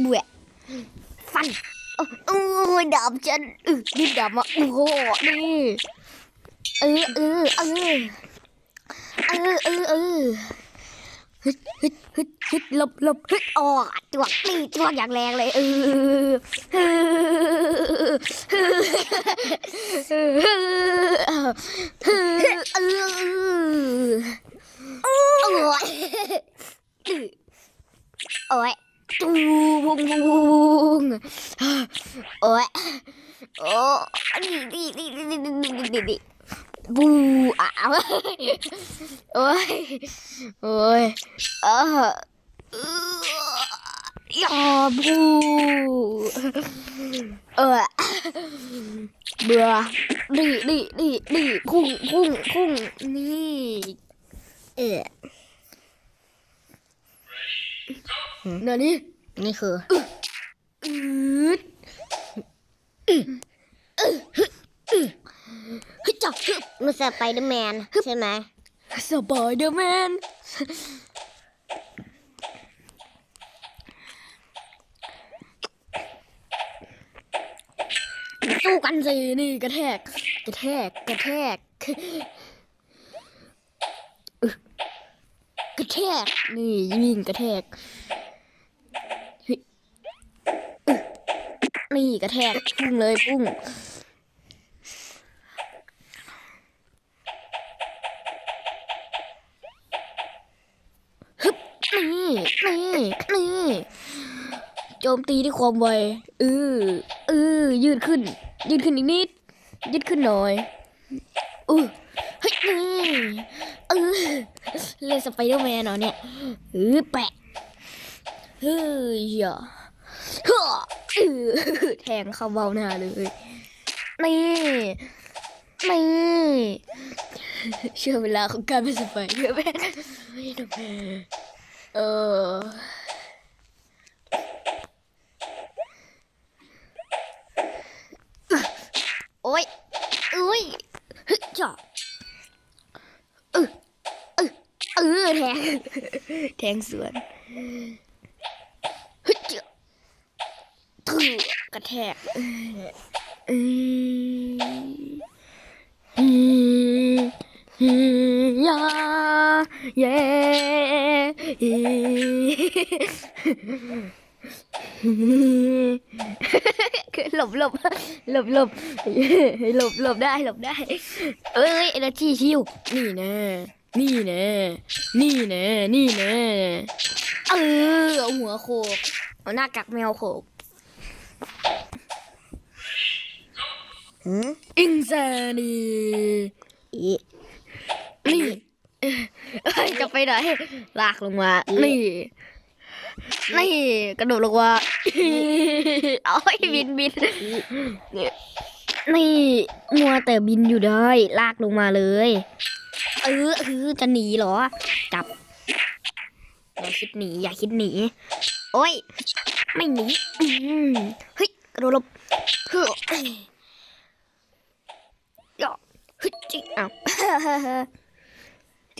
เบื่อฟันโอ้โอ้ยดาบฉันเออนี่ดาบมาโอ้โหนี่เออเออเออเออเออเออฮึดฮึดฮึดฮึดหลบหลบฮึดออกจวกนี่จวกอย่างแรงเลยเออเออเออเออโอ้ยโอ้ยตู บุงบุงบุงโอ้ยโอ้นี่นี่นี่นี่นี่นี่นี่นี่บูอ้าวโอ้ยโอ้ยเออเออยาบูเออเบื่อนี่นี่นี่นี่พุ่งพุ่งพุ่งนี่เออเดี๋ยวนี้นี่คืออืดฮึจับฮึมือสไปเดอร์แมนใช่ไหมสไปเดอร์แมนสู้กันสินี่กระแทก กระแทก กระแทกอึกระแทก นี่ยิงกระแทกเฮ้ยอึ นี่กระแทกพุ่งเลยพุ่งฮึนี่นี่นี่โจมตีด้วยความไวเออเออยืดขึ้น ยืดขึ้นอีกนิด ยืดขึ้นหน่อยเออเฮ้ยนี่เออเล่นสไปเดอร์แมนเหรอเนี่ยเออแปะเฮ้ยอย่าเฮ้อ ออแทงเข้าเบ้าหน้าเลย นี่ นี่เชื่อเวลาของการเป็นสไปเดอร์แมนเออโอ้ยอุ้ยฮึจ่อเออเออเออแทง แทงสวนฮึจ่อถือ กระแทกยาเย่คือหลบหลบหลบหลบหลบหลบได้หลบได้ เอ้ยเอเนจีชิวนี่แน่นี่แน่นี่แน่นี่แน่เออหัวโขกเอาหน้ากักแมวโขก หืมอิงแซนีอีนี่เอ้ยจะไปไหนลากลงมา นี่ นี่กระโดดลงมาเอาให้บินบินนี่นี่มัวแต่บินอยู่ได้ลากลงมาเลย เออเออจะหนีเหรอ จับอย่าคิดหนีอย่าคิดหนี โอ้ย ไม่หนีอืมเฮ้ยกระโดดหลบเฮ้ยย่อเฮ้ยจิเอ้า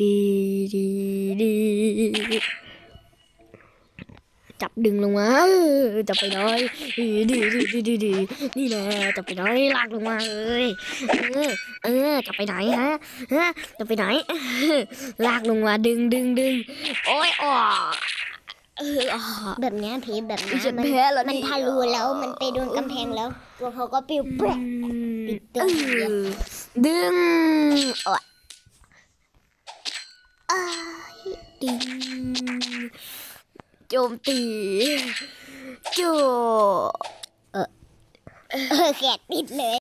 ดีดีดีจับดึงลงมาเออจับไปหน้อยดีดีดีดีดีดีนี่แหละจับไปหน้อยลากลงมาเลยเออเออจับไปไหนฮะฮะจับไปไหนลากลงมาดึงดึงดึงโอ้ยอ๋อเอออ๋อแบบเนี้ยผีแบบเนี้ยฉันมันแพ้แล้วมันนี่ทะลุแล้วมันไปโดนกำแพงแล้วตัวเขาก็ปิวแปะ ปิดเตีงดึงอะดึงโจมตีโจเออเแกะติดเลย